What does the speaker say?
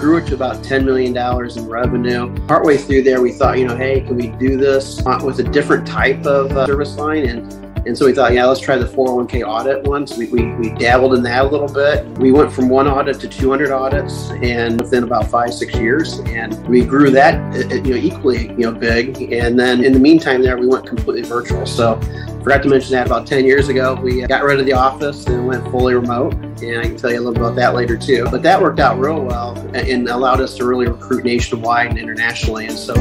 grew it to about $10 million in revenue. Partway through there, we thought, you know, hey, can we do this with a different type of uh, service line? And and so we thought, yeah, let's try the 401k audit once. We, we, we dabbled in that a little bit. We went from one audit to 200 audits, and within about five six years, and we grew that uh, uh, you know equally you know big. And then in the meantime, there we went completely virtual. So forgot to mention that about 10 years ago, we got rid of the office and went fully remote. And I can tell you a little about that later too. But that worked out real well and allowed us to really recruit nationwide and internationally. And so